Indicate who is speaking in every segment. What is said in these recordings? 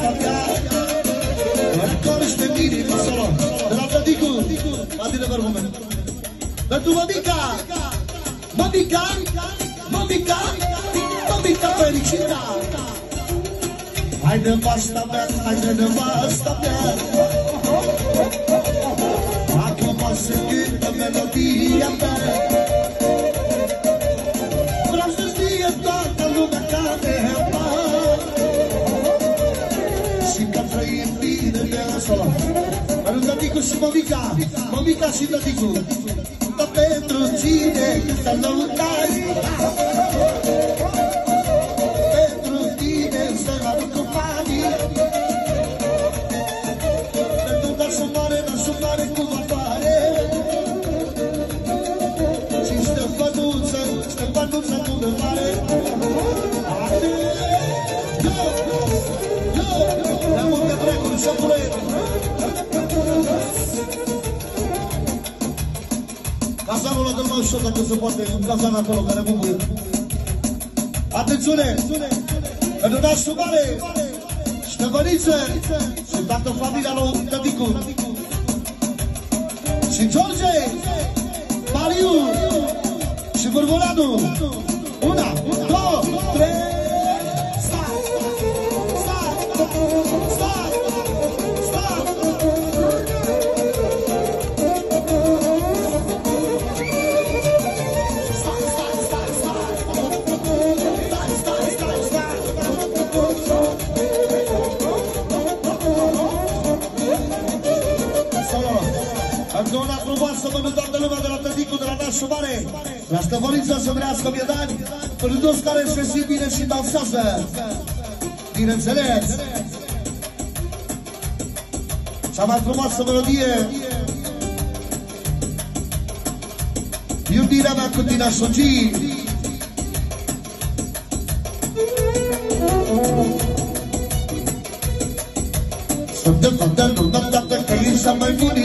Speaker 1: nevasta mea Întorci de mine cu solo De la tăticu Adile vă moment Pentru mămica Mămica Mămica Mămica fericită Hai nevasta mea Hai de nevasta mea Acum se cântă melodia mea musimo mica, ma mica si da di giù, da Petrocine, stanno lontani. Eh, Petrocine, stanno compagni. Per non da sommare, da sommare come fare. Ci stiamo paduzza, stiamo paduzza come fare. A te, io, io, la mucca tre con il sapore. Dă-l mai ușor dacă se poate, un cazan acolo care mă Atențiune! Pentru nașul mare, Ștefăniță și toată familia lui Tăticu. Și George, Mariu și Vârvolanu. Una frumoasă pentru toată lumea de la Tăticu, de la Nașul Mare. La Stăvărița să vrească mie dani, pentru toți care se simt bine și dansează. Bineînțeles. Cea mai frumoasă melodie. Iubirea mea cu tine aș fugi. Sunt de față, nu mă dată că ești mai bunică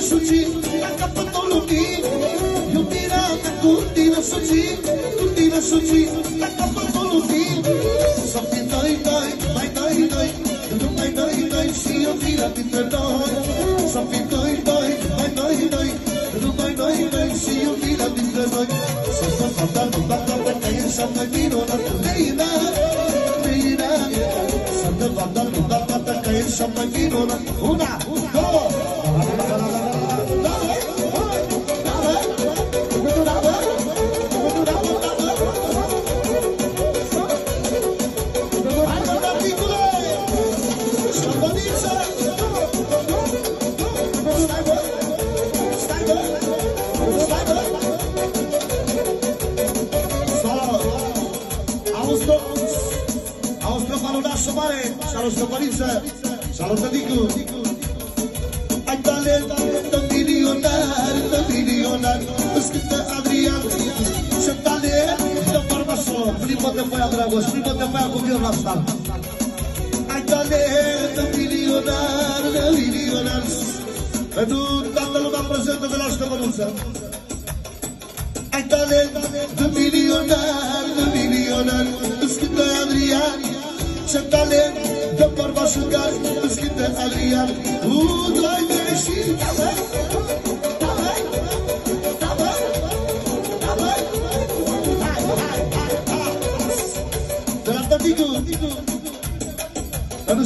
Speaker 1: tira suci, accappatto luti, io tira tu tira suci, tu tira suci, accappatto luti, sappi dai dai, mai dai dai, tu mai dai dai, si io tira ti dai, sappi dai dai, mai dai dai, tu mai dai dai, si io tira ti dai, sotto fatta non da da da te, sappi tiro da te da, te da, sotto fatta non da da da te, sappi tiro da una, una, due, Și alu tăticu! Ai talent de milionar, de milionar cântă Adrian Ce talent de bărbașor Plimbă-te pe aia, dragos, plimbă-te pe aia cu viorul asta Ai talent de milionar, de milionar prezentă de la Ștefănuță Ai talent de milionar, buğday yeşil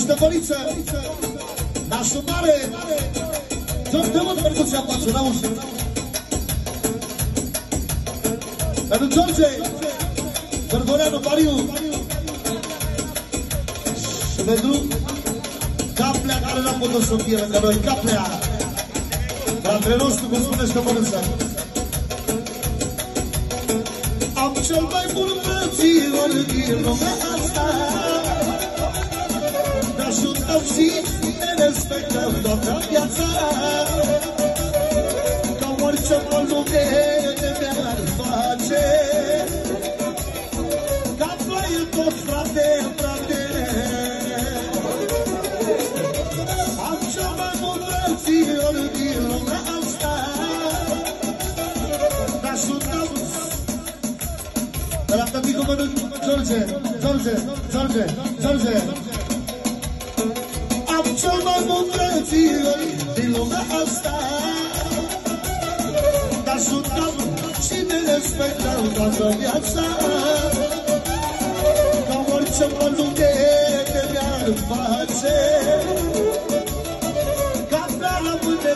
Speaker 1: Stefanice, na szumary, co w tym odparku trzeba patrzeć, nałóż się. Panu George, Gorgoriano Pariu, Caplea care n-a putut să fie lângă noi Caplea. Fratele nostru, cum spune Ștefăniță Am cel mai bun frățior ori din lumea asta. Ne ajutăm și ne respectăm toată viața. Ca orice pe lume George. Am cel mai bun frățior din lumea asta Ca pe